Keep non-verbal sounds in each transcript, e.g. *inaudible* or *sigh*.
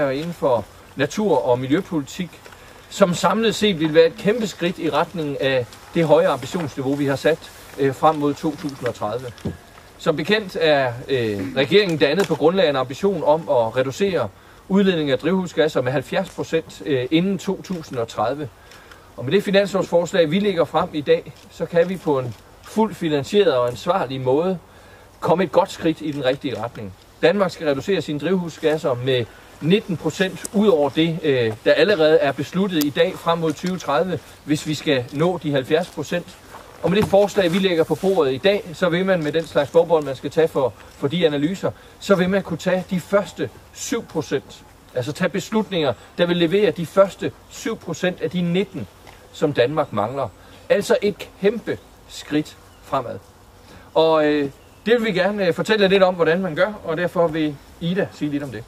inden for natur- og miljøpolitik, som samlet set vil være et kæmpe skridt i retning af det høje ambitionsniveau, vi har sat øh, frem mod 2030. Som bekendt er øh, regeringen dannet på grundlag af en ambition om at reducere udledningen af drivhusgasser med 70 procent øh, inden 2030. Og med det finanslovsforslag, vi lægger frem i dag, så kan vi på en fuldt finansieret og ansvarlig måde komme et godt skridt i den rigtige retning. Danmark skal reducere sine drivhusgasser med 19 procent ud over det, øh, der allerede er besluttet i dag frem mod 2030, hvis vi skal nå de 70 procent. Og med det forslag, vi lægger på bordet i dag, så vil man med den slags forbehold, man skal tage for, for de analyser, så vil man kunne tage de første 7 procent. Altså tage beslutninger, der vil levere de første 7 procent af de 19, som Danmark mangler. Altså et kæmpe skridt fremad. Og øh, det vil vi gerne øh, fortælle lidt om, hvordan man gør, og derfor vil Ida sige lidt om det.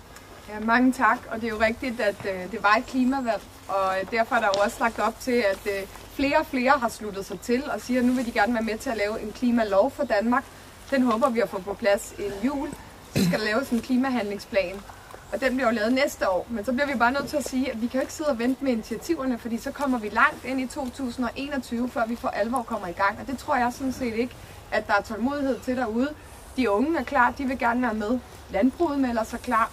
Ja, mange tak, og det er jo rigtigt, at øh, det var et klimavalg, og øh, derfor er der jo også lagt op til, at øh, flere og flere har sluttet sig til og siger, at nu vil de gerne være med til at lave en klimalov for Danmark. Den håber vi at få på plads i jul. Så skal der laves en klimahandlingsplan, og den bliver jo lavet næste år. Men så bliver vi bare nødt til at sige, at vi kan jo ikke sidde og vente med initiativerne, fordi så kommer vi langt ind i 2021, før vi for alvor kommer i gang. Og det tror jeg sådan set ikke, at der er tålmodighed til derude. De unge er klar, de vil gerne være med. Landbruget melder sig klar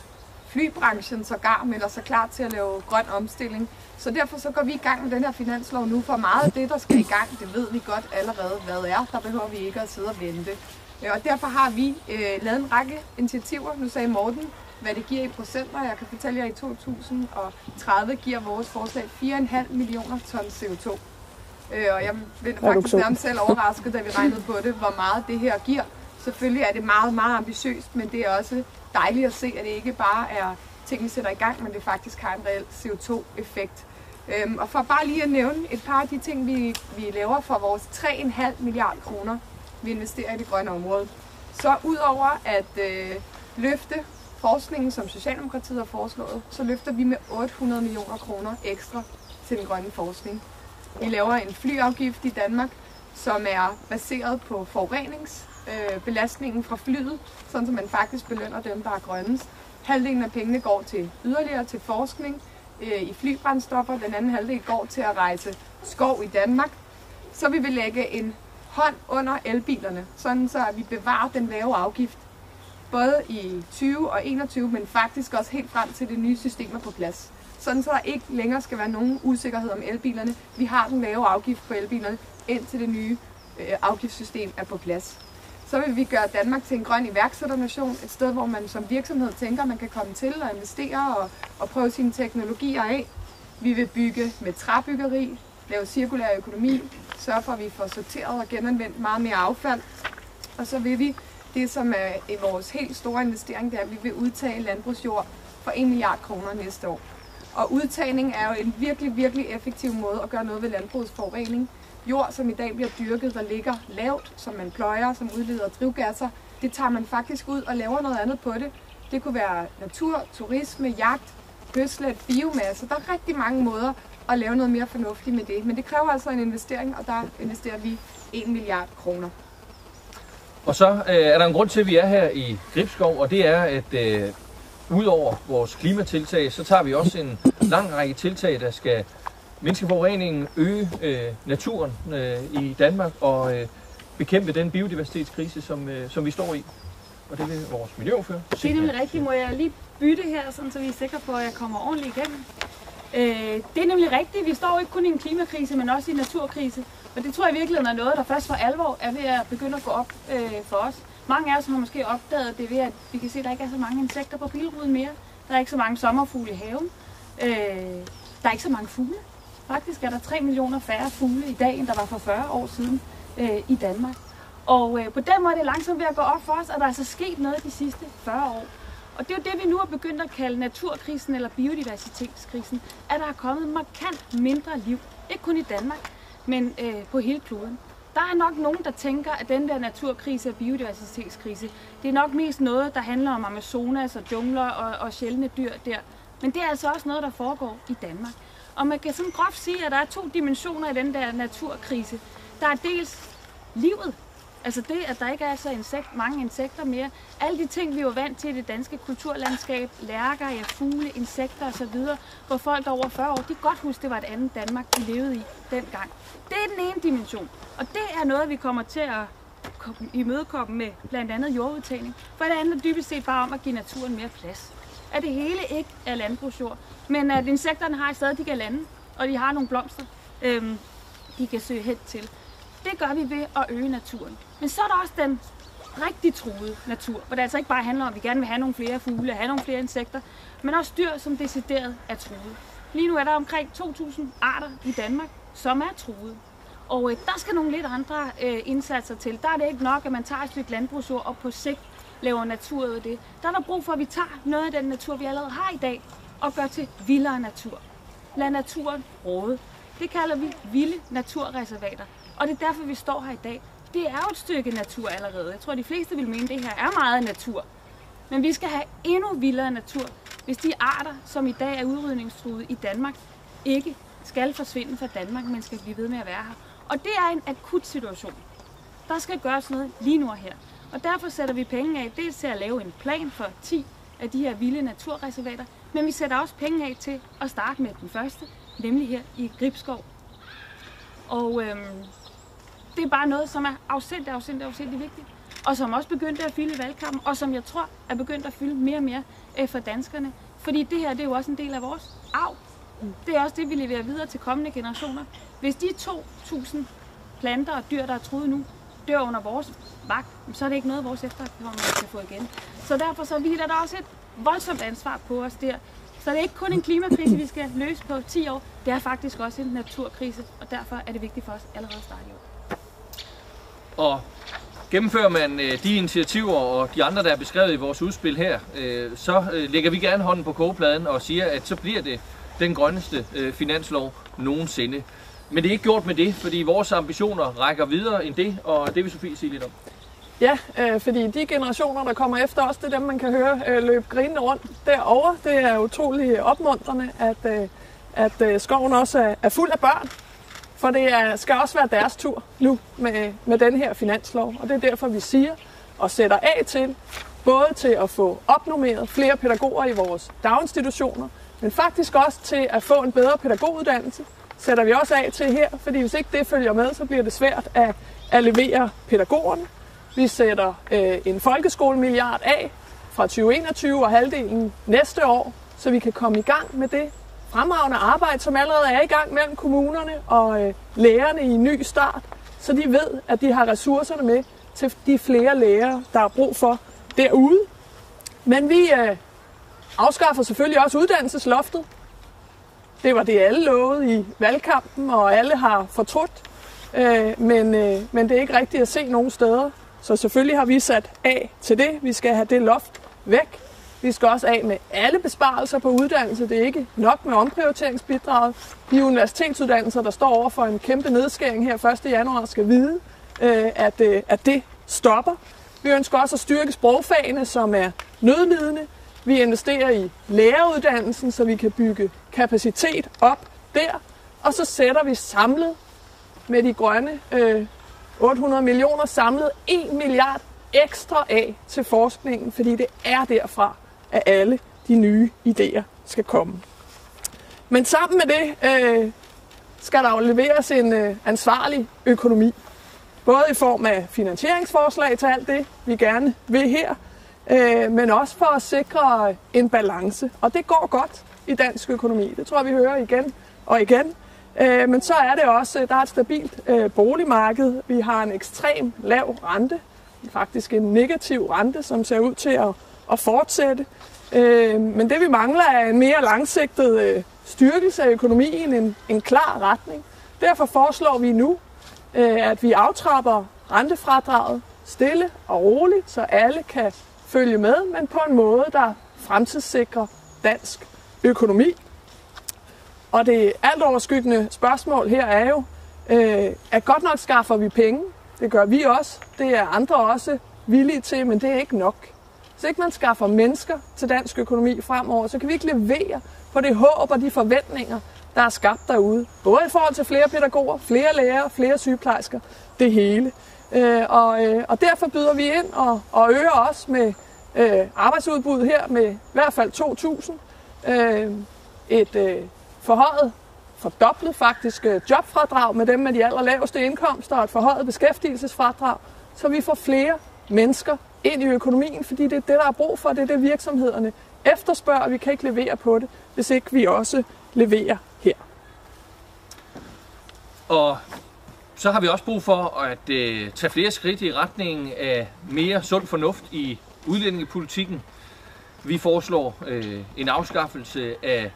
flybranchen sågar melder sig klar til at lave grøn omstilling. Så derfor så går vi i gang med den her finanslov nu, for meget af det, der skal i gang, det ved vi godt allerede, hvad er. Der behøver vi ikke at sidde og vente. Og derfor har vi øh, lavet en række initiativer. Nu sagde Morten, hvad det giver i procenter. Jeg kan fortælle jer, at i 2030 giver vores forslag 4,5 millioner ton CO2. Øh, og jeg blev faktisk nærmest selv overrasket, da vi regnede på det, hvor meget det her giver. Selvfølgelig er det meget, meget ambitiøst, men det er også dejligt at se, at det ikke bare er ting, vi sætter i gang, men det faktisk har en reel CO2-effekt. Øhm, og for bare lige at nævne et par af de ting, vi, vi laver for vores 3,5 milliarder kroner, vi investerer i det grønne område. Så udover at øh, løfte forskningen, som Socialdemokratiet har foreslået, så løfter vi med 800 millioner kroner ekstra til den grønne forskning. Vi laver en flyafgift i Danmark, som er baseret på forurenings øh, belastningen fra flyet, sådan som man faktisk belønner dem, der er grønnest. Halvdelen af pengene går til yderligere til forskning øh, i flybrændstoffer, den anden halvdel går til at rejse skov i Danmark. Så vi vil lægge en hånd under elbilerne, sådan så vi bevarer den lave afgift, både i 20 og 21, men faktisk også helt frem til det nye system er på plads. Sådan så der ikke længere skal være nogen usikkerhed om elbilerne. Vi har den lave afgift på elbilerne, indtil det nye øh, afgiftssystem er på plads. Så vil vi gøre Danmark til en grøn iværksætternation, et sted, hvor man som virksomhed tænker, man kan komme til og investere og, og prøve sine teknologier af. Vi vil bygge med træbyggeri, lave cirkulær økonomi, sørge for, at vi får sorteret og genanvendt meget mere affald. Og så vil vi, det som er vores helt store investering, det er, at vi vil udtage landbrugsjord for 1 milliard kroner næste år. Og udtagning er jo en virkelig, virkelig effektiv måde at gøre noget ved landbrugets forurening jord, som i dag bliver dyrket, der ligger lavt, som man pløjer, som udleder drivgasser, det tager man faktisk ud og laver noget andet på det. Det kunne være natur, turisme, jagt, høslet, biomasse. Der er rigtig mange måder at lave noget mere fornuftigt med det. Men det kræver altså en investering, og der investerer vi 1 milliard kroner. Og så øh, er der en grund til, at vi er her i Gribskov, og det er, at øh, udover vores klimatiltag, så tager vi også en lang række tiltag, der skal mindske forureningen, øge øh, naturen øh, i Danmark og øh, bekæmpe den biodiversitetskrise, som, øh, som vi står i. Og det vil vores miljøordfører. Det er nemlig rigtigt. Må jeg lige bytte her, sådan, så vi er sikre på, at jeg kommer ordentligt igennem? Øh, det er nemlig rigtigt. Vi står ikke kun i en klimakrise, men også i en naturkrise. Og det tror jeg i virkeligheden er noget, der først for alvor er ved at begynde at gå op øh, for os. Mange af os har måske opdaget det ved, at vi kan se, at der ikke er så mange insekter på bilruden mere. Der er ikke så mange sommerfugle i haven. Øh, der er ikke så mange fugle. Faktisk er der 3 millioner færre fugle i dag, end der var for 40 år siden øh, i Danmark. Og øh, på den måde er det langsomt ved at gå op for os, at der er altså sket noget de sidste 40 år. Og det er jo det, vi nu har begyndt at kalde naturkrisen eller biodiversitetskrisen, at der er kommet markant mindre liv. Ikke kun i Danmark, men øh, på hele kloden. Der er nok nogen, der tænker, at den der naturkrise og biodiversitetskrise, det er nok mest noget, der handler om Amazonas og jungler og, og sjældne dyr der. Men det er altså også noget, der foregår i Danmark. Og man kan sådan groft sige, at der er to dimensioner i den der naturkrise. Der er dels livet, Altså det, at der ikke er så insekt, mange insekter mere. Alle de ting, vi er vant til i det danske kulturlandskab, lærker, ja, fugle, insekter osv., hvor folk over 40 år, de kan godt huske, det var et andet Danmark, de levede i dengang. Det er den ene dimension. Og det er noget, vi kommer til at imødekomme med blandt andet jordudtagning. For det handler dybest set bare om at give naturen mere plads. At det hele ikke er landbrugsjord, men at insekterne har et sted, de kan lande, og de har nogle blomster, øhm, de kan søge hen til. Det gør vi ved at øge naturen. Men så er der også den rigtig truede natur, hvor det altså ikke bare handler om, at vi gerne vil have nogle flere fugle, have nogle flere insekter, men også dyr, som decideret er truet. Lige nu er der omkring 2.000 arter i Danmark, som er truet. Og øh, der skal nogle lidt andre øh, indsatser til. Der er det ikke nok, at man tager et stykke landbrugsjord og på sigt laver natur ud af det. Der er der brug for, at vi tager noget af den natur, vi allerede har i dag, og gør til vildere natur. Lad naturen råde. Det kalder vi vilde naturreservater. Og det er derfor, vi står her i dag. Det er jo et stykke natur allerede. Jeg tror, de fleste vil mene, at det her er meget natur. Men vi skal have endnu vildere natur, hvis de arter, som i dag er udrydningstruede i Danmark, ikke skal forsvinde fra Danmark, men skal blive ved med at være her. Og det er en akut situation. Der skal gøres noget lige nu og her. Og derfor sætter vi penge af dels til at lave en plan for 10 af de her vilde naturreservater, men vi sætter også penge af til at starte med den første, nemlig her i Gribskov. Og øhm, det er bare noget, som er afsindig, afsindig, afsindig vigtigt, og som også begyndte at fylde valgkampen, og som jeg tror er begyndt at fylde mere og mere øh, for danskerne. Fordi det her det er jo også en del af vores arv. Det er også det, vi leverer videre til kommende generationer. Hvis de 2.000 planter og dyr, der er truet nu, dør under vores vagt, så er det ikke noget, vores efterkommere skal få igen. Så derfor så hviler der også et voldsomt ansvar på os der. Så det er ikke kun en klimakrise, vi skal løse på 10 år, det er faktisk også en naturkrise, og derfor er det vigtigt for os allerede at starte i år. Og gennemfører man øh, de initiativer og de andre, der er beskrevet i vores udspil her, øh, så øh, lægger vi gerne hånden på kogepladen og siger, at så bliver det den grønneste finanslov nogensinde. Men det er ikke gjort med det, fordi vores ambitioner rækker videre end det, og det vil Sofie sige lidt om. Ja, øh, fordi de generationer, der kommer efter os, det er dem, man kan høre øh, løbe grinende rundt derovre. Det er utrolig opmuntrende, at, øh, at øh, skoven også er, er fuld af børn. For det er, skal også være deres tur nu med, med den her finanslov. Og det er derfor, vi siger og sætter af til, både til at få opnummeret flere pædagoger i vores daginstitutioner, men faktisk også til at få en bedre pædagoguddannelse, sætter vi også af til her, fordi hvis ikke det følger med, så bliver det svært at, at levere pædagogerne. Vi sætter øh, en folkeskolemilliard af fra 2021 og halvdelen næste år, så vi kan komme i gang med det fremragende arbejde, som allerede er i gang mellem kommunerne og øh, lærerne i en ny start, så de ved, at de har ressourcerne med til de flere lærere, der er brug for derude. Men vi øh, afskaffer selvfølgelig også uddannelsesloftet. Det var det, alle lovede i valgkampen, og alle har fortrudt. Øh, men, øh, men det er ikke rigtigt at se nogen steder. Så selvfølgelig har vi sat af til det. Vi skal have det loft væk. Vi skal også af med alle besparelser på uddannelse. Det er ikke nok med omprioriteringsbidraget. De universitetsuddannelser, der står over for en kæmpe nedskæring her 1. januar, skal vide, øh, at, øh, at det stopper. Vi ønsker også at styrke sprogfagene, som er nødlidende. Vi investerer i læreruddannelsen, så vi kan bygge kapacitet op der. Og så sætter vi samlet med de grønne øh, 800 millioner samlet 1 milliard ekstra af til forskningen, fordi det er derfra, at alle de nye idéer skal komme. Men sammen med det øh, skal der jo leveres en øh, ansvarlig økonomi. Både i form af finansieringsforslag til alt det, vi gerne vil her, øh, men også for at sikre en balance. Og det går godt i dansk økonomi. Det tror jeg, vi hører igen og igen. Øh, men så er det også, øh, der er et stabilt øh, boligmarked. Vi har en ekstrem lav rente, faktisk en negativ rente, som ser ud til at, at fortsætte. Øh, men det vi mangler er en mere langsigtet øh, styrkelse af økonomien, en, en klar retning. Derfor foreslår vi nu, øh, at vi aftrapper rentefradraget stille og roligt, så alle kan følge med, men på en måde, der fremtidssikrer dansk økonomi. Og det alt overskyggende spørgsmål her er jo, øh, at godt nok skaffer vi penge. Det gør vi også. Det er andre også villige til, men det er ikke nok. Hvis ikke man skaffer mennesker til dansk økonomi fremover, så kan vi ikke levere på det håb og de forventninger, der er skabt derude. Både i forhold til flere pædagoger, flere lærere, flere sygeplejersker, det hele. Øh, og, øh, og derfor byder vi ind og, og øger os med øh, arbejdsudbud her med i hvert fald 2.000. Øh, et øh, forhøjet, fordoblet faktisk øh, jobfradrag med dem med de allerlaveste indkomster og et forhøjet beskæftigelsesfradrag, så vi får flere mennesker ind i økonomien, fordi det er det, der er brug for, det er det virksomhederne efterspørger, og vi kan ikke levere på det, hvis ikke vi også leverer her. Og så har vi også brug for at øh, tage flere skridt i retning af mere sund fornuft i udlændingepolitikken. Vi foreslår øh, en afskaffelse af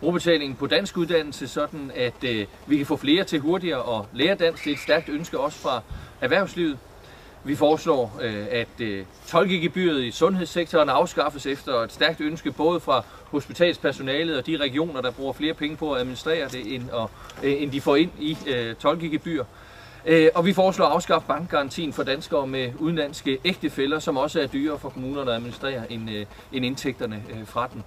brugerbetalingen på dansk uddannelse, sådan at øh, vi kan få flere til hurtigere at lære dansk. Det er et stærkt ønske også fra erhvervslivet. Vi foreslår, øh, at øh, tolkegebyret i sundhedssektoren afskaffes efter et stærkt ønske både fra hospitalspersonalet og de regioner, der bruger flere penge på at administrere det, end, og, øh, end de får ind i øh, tolkegebyr. Øh, og vi foreslår at afskaffe bankgarantien for danskere med udenlandske ægtefælder, som også er dyrere for kommunerne at administrere end, øh, end indtægterne øh, fra den.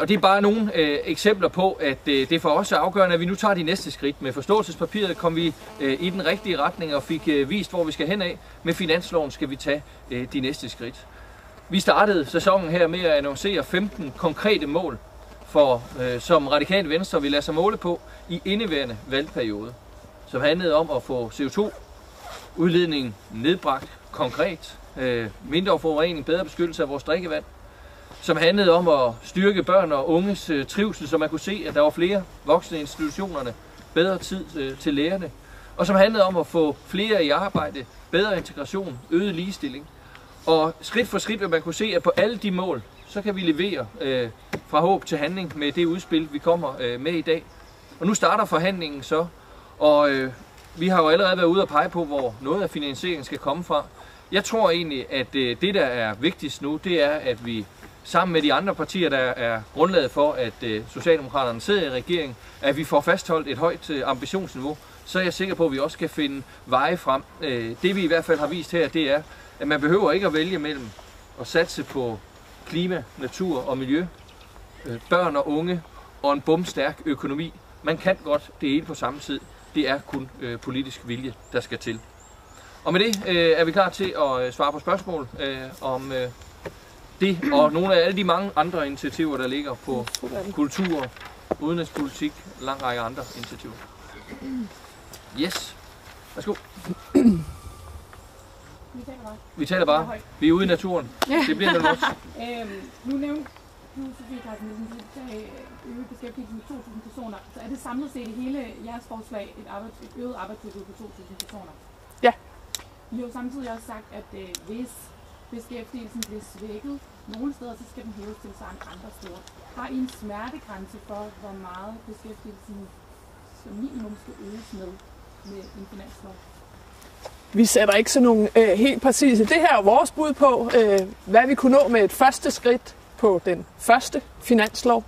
Og det er bare nogle øh, eksempler på, at øh, det for os er afgørende, at vi nu tager de næste skridt. Med forståelsespapiret kom vi øh, i den rigtige retning og fik øh, vist, hvor vi skal hen af. Med finansloven skal vi tage øh, de næste skridt. Vi startede sæsonen her med at annoncere 15 konkrete mål, for, øh, som Radikale Venstre vil lade sig måle på i indeværende valgperiode, som handlede om at få CO2-udledningen nedbragt konkret, øh, mindre forurening, bedre beskyttelse af vores drikkevand, som handlede om at styrke børn og unges øh, trivsel, så man kunne se, at der var flere voksne i institutionerne, bedre tid øh, til lærerne, og som handlede om at få flere i arbejde, bedre integration, øget ligestilling. Og skridt for skridt vil man kunne se, at på alle de mål, så kan vi levere øh, fra håb til handling med det udspil, vi kommer øh, med i dag. Og nu starter forhandlingen så, og øh, vi har jo allerede været ude og pege på, hvor noget af finansieringen skal komme fra. Jeg tror egentlig, at øh, det, der er vigtigst nu, det er, at vi sammen med de andre partier, der er grundlaget for, at øh, Socialdemokraterne sidder i regering, at vi får fastholdt et højt øh, ambitionsniveau, så er jeg sikker på, at vi også kan finde veje frem. Øh, det vi i hvert fald har vist her, det er, at man behøver ikke at vælge mellem at satse på klima, natur og miljø, øh, børn og unge og en bumstærk økonomi. Man kan godt det hele på samme tid. Det er kun politisk vilje, der skal til. Og med det er vi klar til at svare på spørgsmål om det og nogle af alle de mange andre initiativer, der ligger på kultur, udenrigspolitik, lang række andre initiativer. Yes. Værsgo. Vi taler bare. Vi taler bare. Vi er ude i naturen. Det bliver noget også. *laughs* øhm, nu nævnte du, Sofie Carsten Nielsen, sagde øget beskæftigelse med 2.000 personer. Så er det samlet set i hele jeres forslag et, arbejds, et øget arbejdsudbud på 2.000 personer? Ja. I har jo samtidig også sagt, at øh, hvis beskæftigelsen bliver svækket. Nogle steder så skal den hæves til sig andre steder. Har I en smertegrænse for, hvor meget beskæftigelsen som minimum skal øges med med en finanslov? Vi sætter ikke sådan nogle øh, helt præcise. Det her er vores bud på, øh, hvad vi kunne nå med et første skridt på den første finanslov.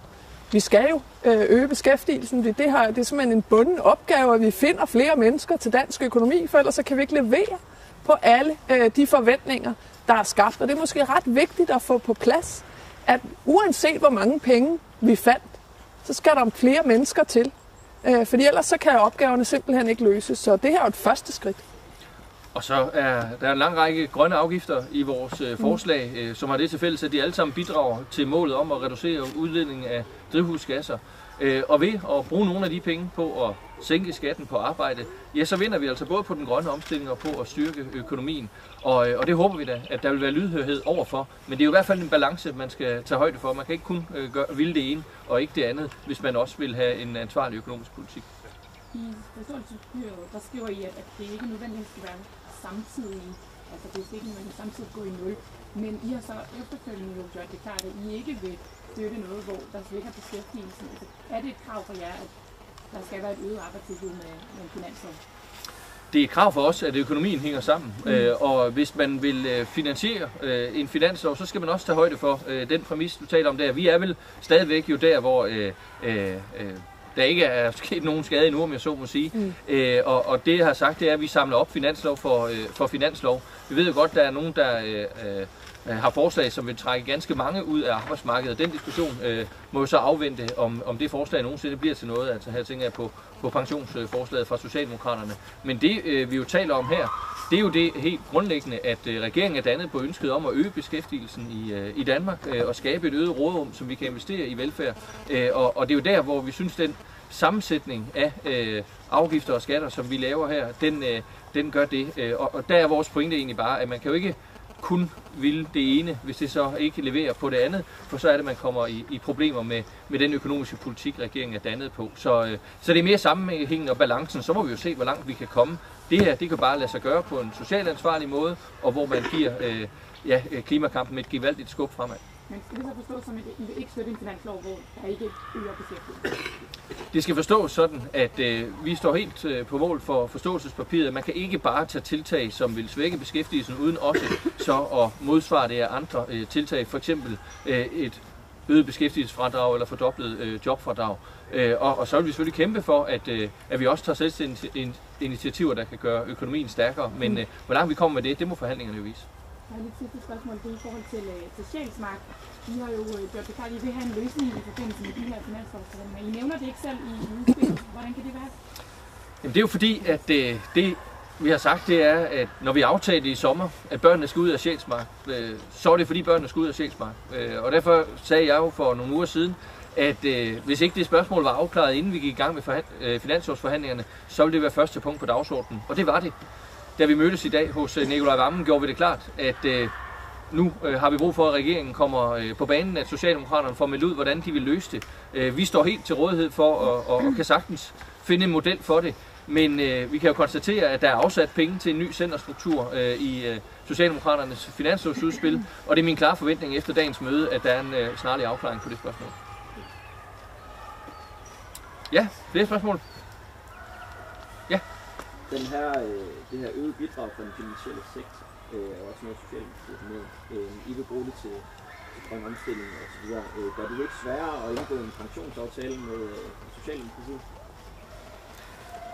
Vi skal jo øh, øge beskæftigelsen. Det, det, her, det er simpelthen en bunden opgave, at vi finder flere mennesker til dansk økonomi, for ellers så kan vi ikke levere på alle øh, de forventninger, der er skabt. Og det er måske ret vigtigt at få på plads, at uanset hvor mange penge vi fandt, så skal der flere mennesker til. Øh, fordi ellers så kan opgaverne simpelthen ikke løses. Så det her er et første skridt. Og så er der en lang række grønne afgifter i vores øh, forslag, øh, som har det til fælles, at de alle sammen bidrager til målet om at reducere udledningen af drivhusgasser. Øh, og ved at bruge nogle af de penge på at sænke skatten på arbejde, ja, så vinder vi altså både på den grønne omstilling og på at styrke økonomien. Og, øh, og det håber vi da, at der vil være lydhørhed overfor. Men det er jo i hvert fald en balance, man skal tage højde for. Man kan ikke kun øh, gøre, ville det ene og ikke det andet, hvis man også vil have en ansvarlig økonomisk politik. I forståelsespapiret, der skriver I, at det ikke nødvendigvis skal være samtidig, altså det er ikke nødvendigvis samtidig gå i nul. Men I har så efterfølgende jo gjort det klart, at I ikke vil støtte noget, hvor der svækker beskæftigelsen. Altså, er det et krav for jer, at der skal være et øget arbejdsudbud med, med en finanslov? Det er et krav for os, at økonomien hænger sammen. Mm. Øh, og hvis man vil øh, finansiere øh, en finanslov, så skal man også tage højde for øh, den præmis, du taler om der. Vi er vel stadigvæk jo der, hvor øh, øh, øh der ikke er *laughs* sket nogen skade endnu, om jeg så må sige. Mm. Øh, og, og det, jeg har sagt, det er, at vi samler op finanslov for, øh, for finanslov. Vi ved jo godt, der er nogen, der øh, Øh, har forslag, som vil trække ganske mange ud af arbejdsmarkedet. Den diskussion øh, må jo så afvente, om, om det forslag nogensinde bliver til noget. Altså her tænker jeg på, på pensionsforslaget fra Socialdemokraterne. Men det, øh, vi jo taler om her, det er jo det helt grundlæggende, at øh, regeringen er dannet på ønsket om at øge beskæftigelsen i, øh, i Danmark øh, og skabe et øget rådrum, som vi kan investere i velfærd. Øh, og, og det er jo der, hvor vi synes, den sammensætning af øh, afgifter og skatter, som vi laver her, den, øh, den gør det. Øh, og, og der er vores pointe egentlig bare, at man kan jo ikke kun vil det ene, hvis det så ikke leverer på det andet, for så er det, at man kommer i, i problemer med, med den økonomiske politik, regeringen er dannet på. Så, øh, så det er mere sammenhængende og balancen, så må vi jo se, hvor langt vi kan komme. Det her, det kan bare lade sig gøre på en socialt ansvarlig måde, og hvor man giver øh, ja, øh, klimakampen et gevaldigt skub fremad. Men skal det så forstås som, at I vil ikke støtte en finanslov, hvor der ikke øger beskæftigelse? Det skal forstås sådan, at øh, vi står helt øh, på mål for forståelsespapiret. Man kan ikke bare tage tiltag, som vil svække beskæftigelsen, uden også så at modsvare det af andre øh, tiltag. For eksempel øh, et øget beskæftigelsesfradrag eller fordoblet øh, jobfradrag. Øh, og, og så vil vi selvfølgelig kæmpe for, at, øh, at vi også tager selvstændige initiativer, der kan gøre økonomien stærkere. Men øh, hvor langt vi kommer med det, det må forhandlingerne vise. Jeg har lige sidste spørgsmål, det er i forhold til, øh, til Sjælsmark. I har jo øh, gjort det klart, at I vil have en løsning i forbindelse med de her finanslovsforhandlinger. I nævner det ikke selv i udspillet. Hvordan kan det være? Jamen, det er jo fordi, at øh, det, vi har sagt, det er, at når vi aftalte i sommer, at børnene skal ud af Sjælsmark, øh, så er det fordi børnene skal ud af Sjælsmark. Øh, og derfor sagde jeg jo for nogle uger siden, at øh, hvis ikke det spørgsmål var afklaret, inden vi gik i gang med forhand, uh, så ville det være første punkt på dagsordenen. Og det var det da vi mødtes i dag hos øh, Nikolaj Vammen, gjorde vi det klart, at øh, nu øh, har vi brug for, at regeringen kommer øh, på banen, at Socialdemokraterne får meldt ud, hvordan de vil løse det. Øh, vi står helt til rådighed for og, og, og kan sagtens finde en model for det. Men øh, vi kan jo konstatere, at der er afsat penge til en ny centerstruktur øh, i øh, Socialdemokraternes finanslovsudspil, og det er min klare forventning efter dagens møde, at der er en øh, snarlig afklaring på det spørgsmål. Ja, flere spørgsmål? Den her, øh, det her øgede bidrag fra den finansielle sektor, øh, og også noget Socialdemokratiet med. Øh, I vil bruge det til, til grøn omstilling og så videre. Øh, gør det ikke sværere at indgå en pensionsaftale med øh, Socialdemokratiet?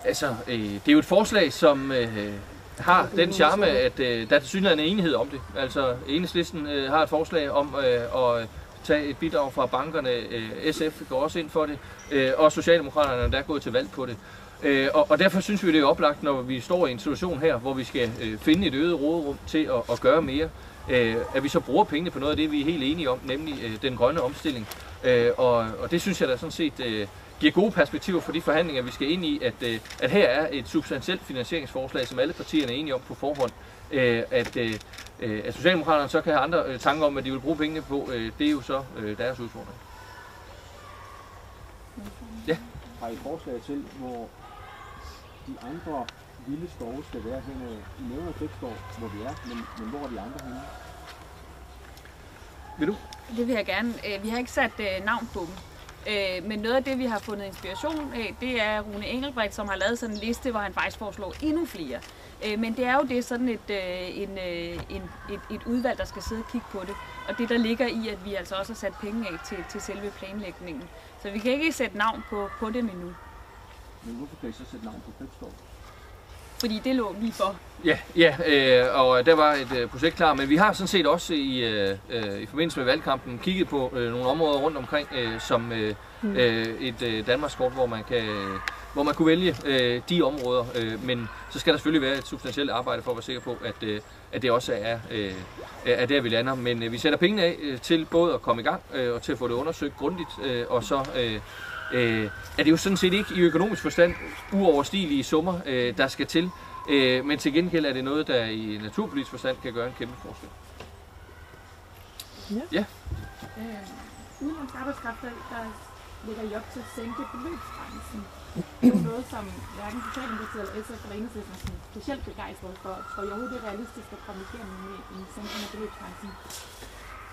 Altså, øh, det er jo et forslag, som øh, har den charme, at øh, der til synligheden er enighed om det. Altså, enhedslisten øh, har et forslag om øh, at øh, tage et bidrag fra bankerne. Øh, SF går også ind for det, øh, og Socialdemokraterne er der gået til valg på det. Øh, og, og derfor synes vi, det er oplagt, når vi står i en situation her, hvor vi skal øh, finde et øget råderum til at, at gøre mere, øh, at vi så bruger pengene på noget af det, vi er helt enige om, nemlig øh, den grønne omstilling. Øh, og, og det synes jeg da sådan set øh, giver gode perspektiver for de forhandlinger, vi skal ind i, at, øh, at her er et substantielt finansieringsforslag, som alle partierne er enige om på forhånd. Øh, at, øh, øh at Socialdemokraterne så kan have andre øh, tanker om, hvad de vil bruge pengene på, øh, det er jo så øh, deres udfordring. Ja. Har I forslag til, hvor de andre vilde skove skal være henne. I nævner Gribskov, hvor vi er, men, men hvor er de andre henne? Vil du? Det vil jeg gerne. Øh, vi har ikke sat øh, navn på dem. Øh, men noget af det, vi har fundet inspiration af, det er Rune Engelbrecht, som har lavet sådan en liste, hvor han faktisk foreslår endnu flere. Men det er jo det sådan et, en, en, et, et udvalg, der skal sidde og kigge på det. Og det, der ligger i, at vi altså også har sat penge af til, til selve planlægningen. Så vi kan ikke sætte navn på, på dem endnu. Men hvorfor kan I så sætte navn på Gribskov? Fordi det lå lige for. Ja, ja øh, og der var et øh, projekt klar, men vi har sådan set også i, øh, øh, i forbindelse med valgkampen kigget på øh, nogle områder rundt omkring, øh, som øh, mm. øh, et øh, Danmarkskort, hvor man kan hvor man kunne vælge øh, de områder, øh, men så skal der selvfølgelig være et substantielt arbejde for at være sikker på, at, øh, at det også er, øh, er der, vi lander. Men øh, vi sætter pengene af øh, til både at komme i gang øh, og til at få det undersøgt grundigt, øh, og så øh, øh, er det jo sådan set ikke i økonomisk forstand uoverstigelige summer, øh, der skal til. Øh, men til gengæld er det noget, der i naturpolitisk forstand kan gøre en kæmpe forskel. Ja. ja. Øh, udenlandsk arbejdskraft, der, der lægger I op til at sænke beløbsgrænsen. Det er jo noget, som hverken Socialdemokratiet eller SF eller Enhedslisten er specielt begejstret for. Tror I overhovedet, det er realistisk at komme igennem med en sænkning af beløbsgrænsen?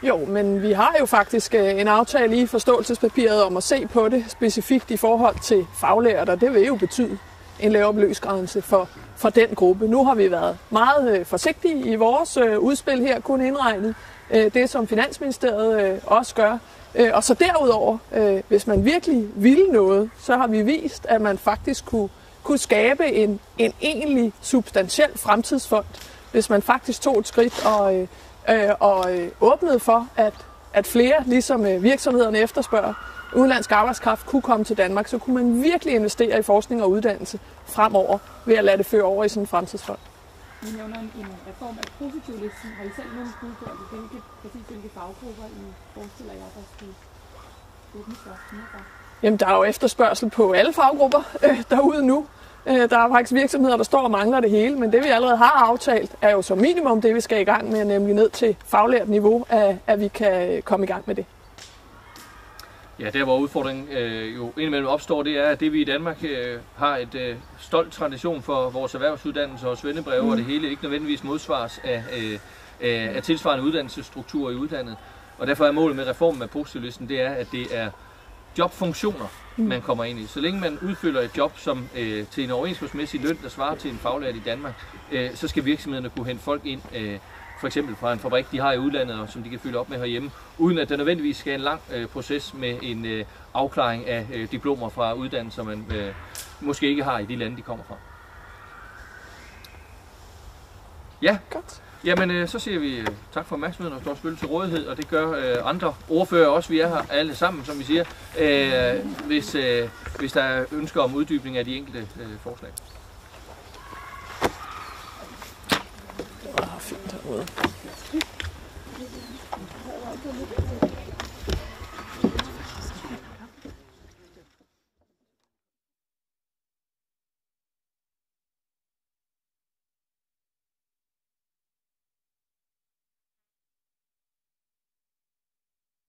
Jo, men vi har jo faktisk øh, en aftale i forståelsespapiret om at se på det specifikt i forhold til faglærere, og det vil jo betyde en lavere beløbsgrænse for, for den gruppe. Nu har vi været meget øh, forsigtige i vores øh, udspil her, kun indregnet det, som Finansministeriet også gør. Og så derudover, hvis man virkelig ville noget, så har vi vist, at man faktisk kunne, kunne skabe en, en egentlig substantiel fremtidsfond, hvis man faktisk tog et skridt og øh, og øh, åbnede for, at, at flere, ligesom øh, virksomhederne efterspørger, udenlandsk arbejdskraft kunne komme til Danmark, så kunne man virkelig investere i forskning og uddannelse fremover ved at lade det føre over i sådan en fremtidsfond. I nævner en, reform af positivlisten. Har I selv nogen bud på, hvilke, præcis hvilke faggrupper I forestiller jer, der skulle åbne for? Jamen, der er jo efterspørgsel på alle faggrupper øh, derude nu. Øh, der er faktisk virksomheder, der står og mangler det hele, men det vi allerede har aftalt, er jo som minimum det, vi skal i gang med, nemlig ned til faglært niveau, at, at vi kan komme i gang med det. Ja, der hvor udfordringen øh, jo indimellem opstår, det er, at det vi i Danmark øh, har et øh, stolt tradition for vores erhvervsuddannelse og svendebreve, mm. og det hele ikke nødvendigvis modsvares af, øh, af, af tilsvarende uddannelsesstrukturer i udlandet. Og derfor er målet med reformen af positivlisten, det er, at det er jobfunktioner, mm. man kommer ind i. Så længe man udfylder et job som øh, til en overenskomstmæssig løn, der svarer til en faglært i Danmark, øh, så skal virksomhederne kunne hente folk ind, øh, for eksempel fra en fabrik, de har i udlandet, og som de kan fylde op med herhjemme, uden at der nødvendigvis skal en lang øh, proces med en øh, afklaring af øh, diplomer fra uddannelser, man øh, måske ikke har i de lande, de kommer fra. Ja, Godt. Jamen, øh, så siger vi øh, tak for opmærksomheden og står selvfølgelig til rådighed, og det gør øh, andre ordfører også. Vi er her alle sammen, som vi siger, øh, hvis, øh, hvis der er ønsker om uddybning af de enkelte øh, forslag. Det var fint herude.